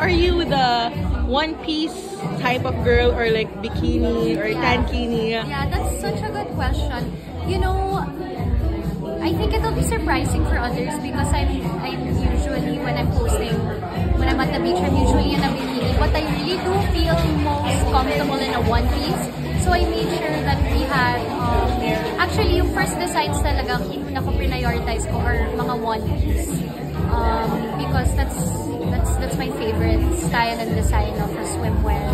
are you the one piece type of girl or like bikini or Yeah. tankini? Yeah, that's such a good question. You know, I think it'll be surprising for others because I'm I'm usually when I'm posting when I'm at the beach I'm usually in a bikini but I really do feel most comfortable in a one piece. So I made sure that we had um, actually yung first designs talaga na ko prioritize ko are mga one piece. Um, kaya ng design of a swimwear.